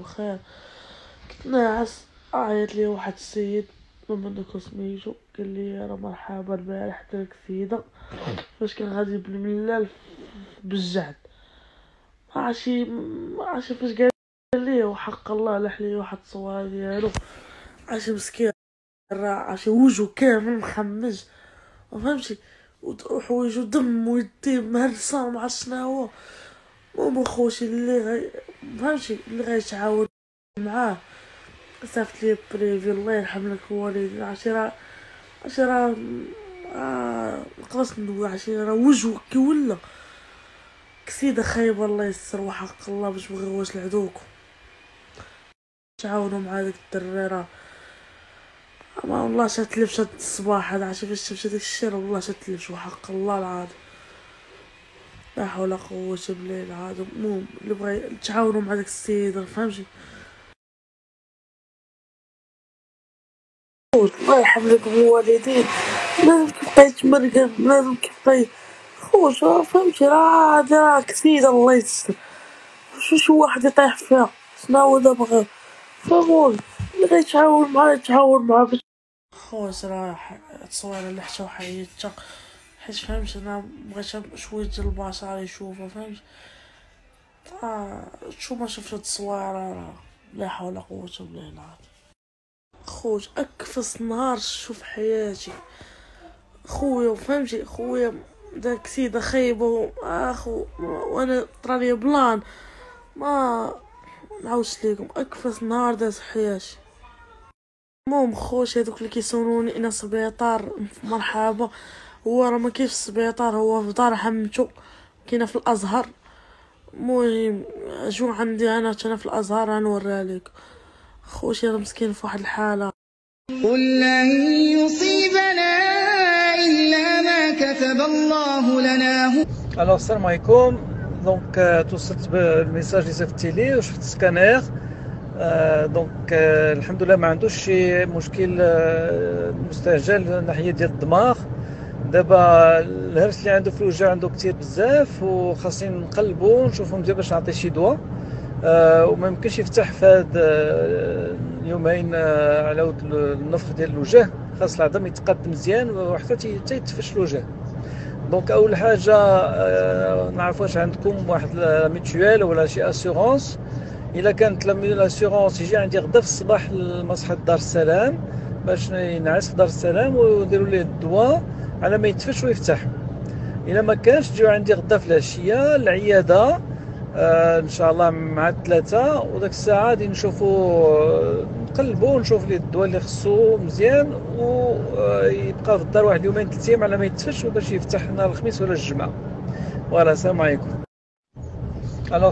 الخير. كنت ناعس عيط لي واحد السيد من منك سميتو قال لي راه مرحبا البارح درك سيدة فاش كان غادي بالملال بالجعد ما عرفتش ما فاش قال لي. وحق الله لاح لي واحد الصورة ديالو. عرفتي مسكين راه عرفتي وجهو كامل مخمج. فهمتي وحوايجو دم ويديه مهرسة وما عرفت شناهو المهم خوتي اللي غي فهمتي اللي غيتعاون معاه. صيفط لي privé الله يرحم لك الوالدين عرفتي راه عرفتي راه نقدرش ندوي؟ عرفتي راه وجهو كي ولا. كسيدة خايبة الله يستر وحق الله باش مغيوش لعدوكم تعاونوا مع داك الدري راه ما والله شات شات الصباح هذا. عرفتي فاش شفت داك والله شات لبش وحق الله العظيم. لا حول ولا قوة بالله العظيم. المهم اللي بغى تعاونوا مع داك السيد فهمتي؟ الله يرحم لكم الوالدين لازم كيبقى يتمرقن لازم كيبقى خوش فهمتي راه هادي راه كسيدة الله يستر. شو شو واحد يطيح فيها؟ شناهو دابا غير فهموني اللي غيتعاون معاه يتعاون معاه. خوش راه تصويره اللي حتى وحيدتها حيت فهمت أنا بغيت شوية ديال البشر يشوفها فهمت؟ آه شو ما شفت راه لا حول قوة بالله. خوت اكفس نهار شوف حياتي. خويا فهمتي؟ خويا داك سيده خايبه اخو وأنا طرالي بلان. ما نعاودش ليكم اكفس نهار داز حياتي. المهم خوتي هذوك اللي كيسولوني أنا سبيطار مرحبا. هو راه ما في السبيطار هو في دار عمتو كاينة في الأزهر. المهم جو عندي أنا أنا في الأزهر غنوريها لك خوتي راه مسكين في واحد الحالة. قل لن يصيبنا إلا ما كتب الله لنا. ألو السلام عليكم دونك توصلت بالميساج اللي صيفطتي لي وشفت سكانير donc الحمد لله ما عندوش شي مشكل مستعجل ناحية ديال الدماغ. دابا الهرس اللي عنده في الوجه عنده كثير بزاف وخاصني نقلبو نشوفو مزيان باش نعطيه شي دواء. آه وما يمكنش يفتح في هاد آه اليومين آه على ود النفخ ديال الوجه. خاص العظم يتقاد مزيان وحتى يتفش الوجه. donc أول حاجة آه نعرف واش عندكم واحد mutuelle ولا شي assurance إلا كانت l'assurance يجي عندي غدا في الصباح لمصحة دار السلام. باش ينعس في دار السلام ويديروا ليه الدواء على ما يتفش ويفتح. إلا ما كانش تجيو عندي غدا في العشية العيادة آه إن شاء الله مع الثلاثة وداك الساعة غادي نشوفوا نقلبوا ونشوف ليه الدواء اللي خصو مزيان ويبقى في الدار واحد يومين ثلاث أيام على ما يتفش وباش يفتح نهار الخميس ولا الجمعة. فوالا السلام عليكم. ألو